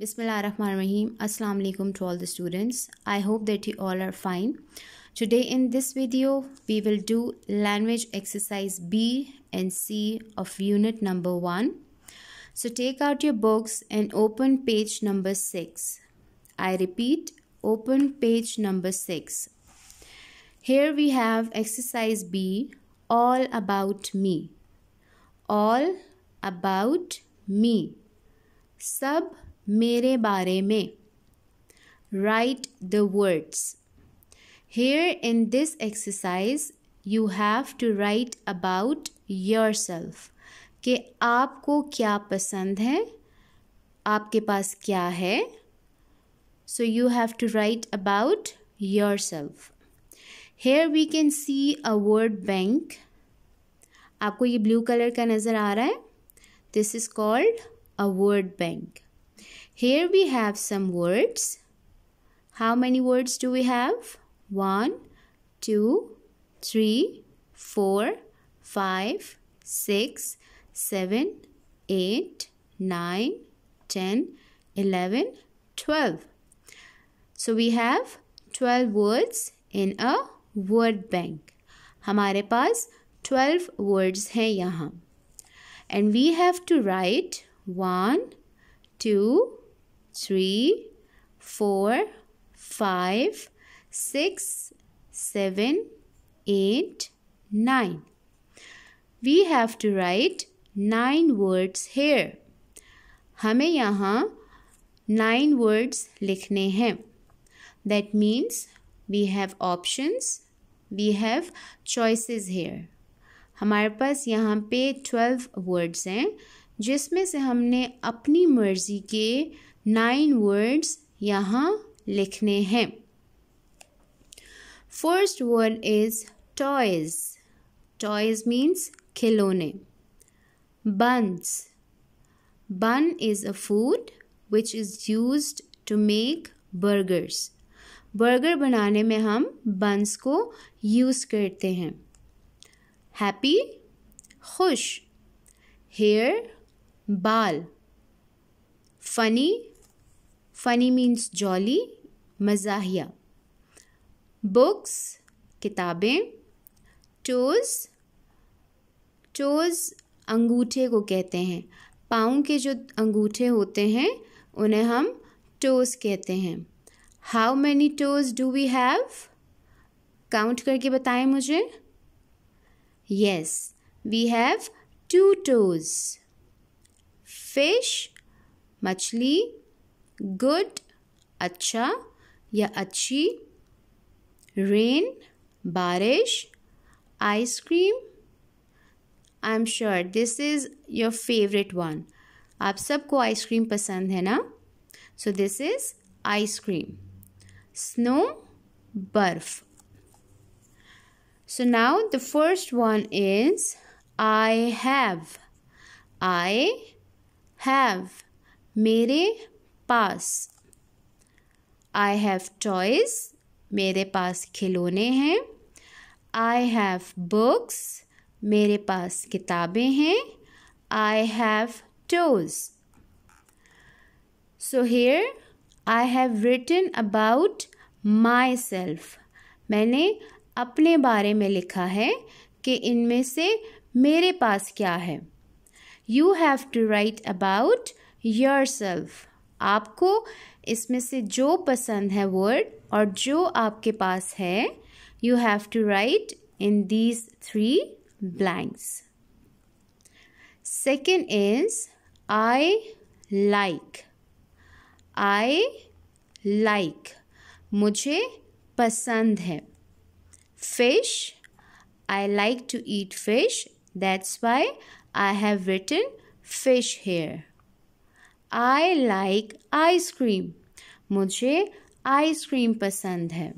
Bismillahirrahmanirrahim. Assalamu alaikum to all the students. I hope that you all are fine. Today in this video, we will do language exercise B and C of unit number 1. So take out your books and open page number 6. I repeat, open page number 6. Here we have exercise B, all about me. All about me. सब मेरे बारे में। Write the words here in this exercise you have to write about yourself कि आपको क्या पसंद है, आपके पास क्या है। So you have to write about yourself here we can see a word bank आपको ये ब्लू कलर का नज़र आ रहा है। This is called a word bank Here we have some words. How many words do we have? One, two, three, four, five, six, seven, eight, nine, ten, eleven, twelve. So we have 12 words in a word bank. हमारे पास 12 words हैं यहाँ. And we have to write 1, 2, three, four, five, six, seven, eight, nine. We have to write nine words here. हमें यहाँ nine words लिखने हैं. That means we have options, we have choices here. हमारे पास यहाँ पे twelve words हैं जिसमें से हमने अपनी मर्ज़ी के नाइन वर्ड्स यहाँ लिखने हैं। First word is toys toys means खिलौने। Buns bun is a food which is use to make burgers burger बनाने में हम बंस को यूज़ करते हैं। हैप्पी खुश। हेयर बाल फनी फ़नी मीन्स जॉली मज़ाहिया बुक्स किताबें टोज़ टोज़ अंगूठे को कहते हैं। पाँव के जो अंगूठे होते हैं, उन्हें हम टोज़ कहते हैं। How many toes do we have count करके बताएँ मुझे। Yes we have two toes fish मछली गुड अच्छा या अच्छी रेन बारिश ice cream I am sure this is your favourite one आप सबको आइसक्रीम पसंद है ना so this is ice cream snow बर्फ़ So now the first one is I have. I have. मेरे पास। आई हैव टॉयज मेरे पास खिलौने हैं। आई हैव बुक्स मेरे पास किताबें हैं। I have toes so here I have written about myself मैंने अपने बारे में लिखा है कि इनमें से मेरे पास क्या है। You have to write about yourself आपको इसमें से जो पसंद है वर्ड और जो आपके पास है you have to write in these three blanks second is I like I like मुझे पसंद है. Fish I like to eat fish that's why I have written fish here I like ice cream मुझे ice cream पसंद है।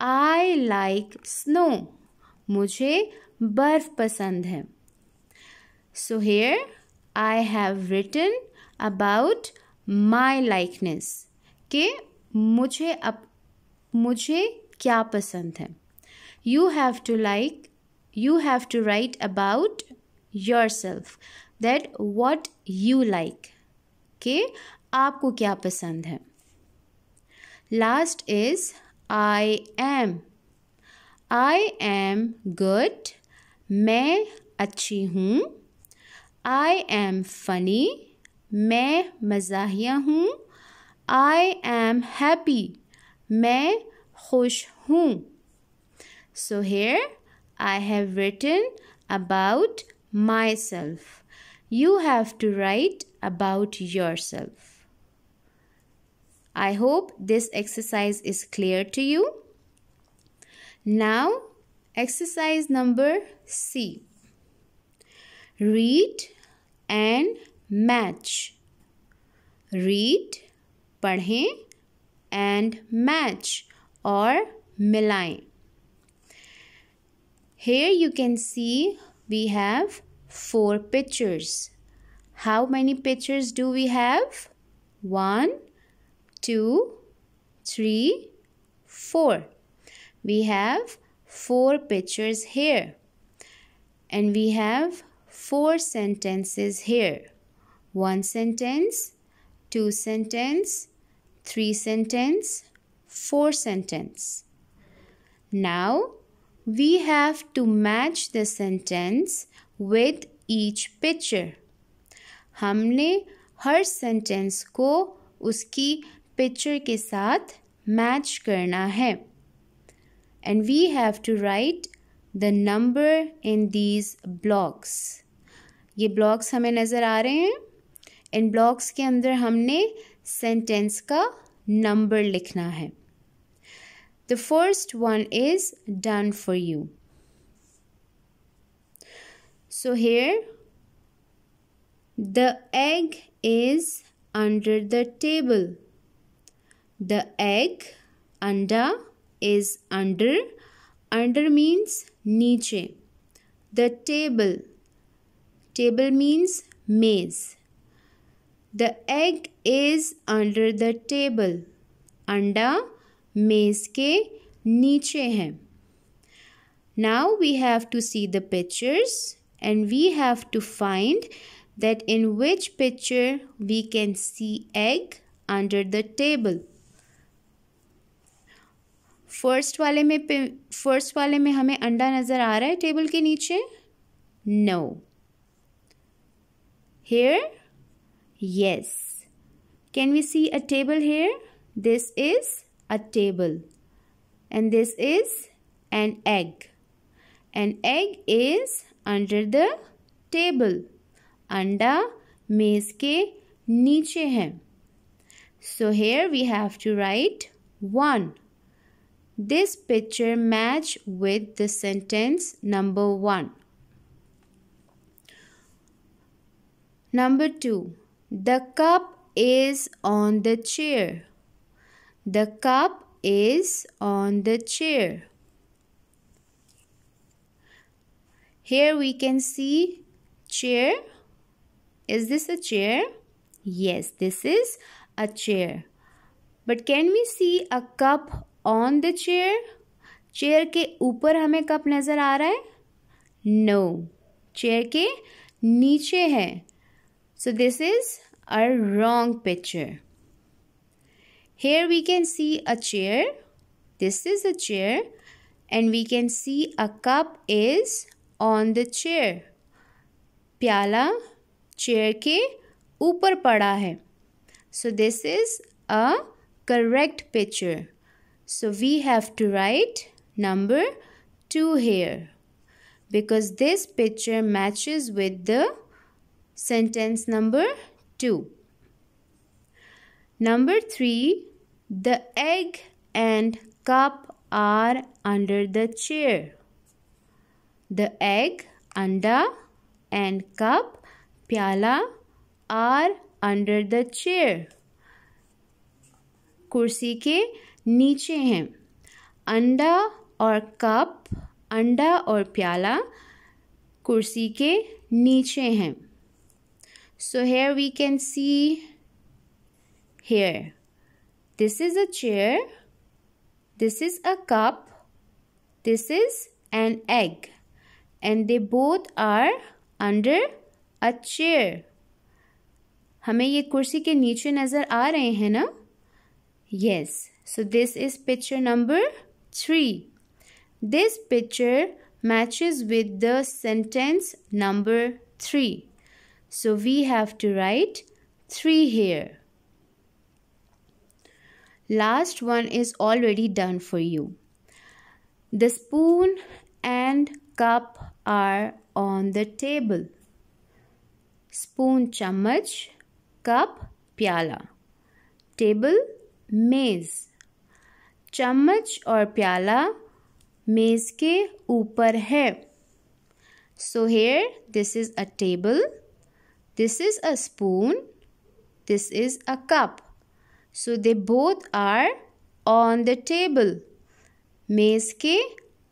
I like snow मुझे बर्फ़ पसंद है। So here I have written about my likeness के मुझे अप, मुझे क्या पसंद है। You have to like you have to write about yourself that what you like कि आपको क्या पसंद है? Last is I am I am good मैं अच्छी हूँ. आई एम फनी मैं मज़ाहिया हूँ. आई एम हैप्पी मैं खुश हूँ. So here I have written about myself you have to write about yourself. I hope this exercise is clear to you. Now, exercise number C. Read and match. Read, पढ़ें and match or मिलाएं. Here you can see we have four pictures. How many pictures do we have? One, two, three, four. We have four pictures here. And we have four sentences here. One sentence, two sentence, three sentence, four sentence. Now we have to match the sentence with each picture. हमने हर sentence को उसकी picture के साथ match करना है। And we have to write the number in these blocks ये blocks हमें नज़र आ रहे हैं। इन ब्लॉक्स के अंदर हमने सेंटेंस का नंबर लिखना है। The first one is done for you So here The egg is under the table. The egg, anda, is under. Under means niche. The table. Table means maze. The egg is under the table. Anda maze ke niche hai. Now we have to see the pictures and we have to find that in which picture we can see egg under the table first वाले में first वाले में हमें अंडा नज़र आ रहा है टेबल के नीचे no here yes can we see a table here this is a table and this is an egg an egg is under the table अंडा मेज के नीचे है so here we have to write one this picture match with the sentence number one number two the cup is on the chair. The cup is on the chair. Here we can see chair. Is this a chair? Yes, this is a chair. But can we see a cup on the chair? Chair के ऊपर हमें cup नज़र आ रहा है no chair के नीचे है so this is a wrong picture here we can see a chair this is a chair and we can see a cup is on the chair प्याला चेयर के ऊपर पड़ा है so this is a correct picture so we have to write number two here because this picture matches with the sentence number 2. Number 3 The egg and cup are under the chair. The egg, anda and cup, pyala are under the chair. कुर्सी के नीचे हैं अंडा और cup अंडा और प्याला कुर्सी के नीचे हैं so here we can see here this is a chair this is a cup this is an egg and they both are under a chair हमें ये कुर्सी के नीचे नज़र आ रहे हैं ना yes so this is picture number three this picture matches with the sentence number three so we have to write three here Last one is already done for you. The spoon and cup are on the table. Spoon चम्मच, cup, प्याला। Table, मेज। चम्मच और प्याला मेज के ऊपर है। So here this is a table this is a spoon this is a cup so they both are on the table मेज के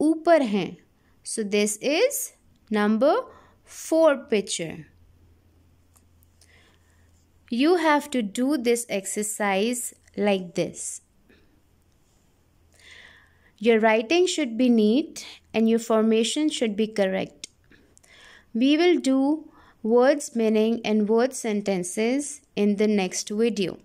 ऊपर हैं। So this is number four picture You have to do this exercise like this. Your writing should be neat and your formation should be correct. We will do words meaning and word sentences in the next video.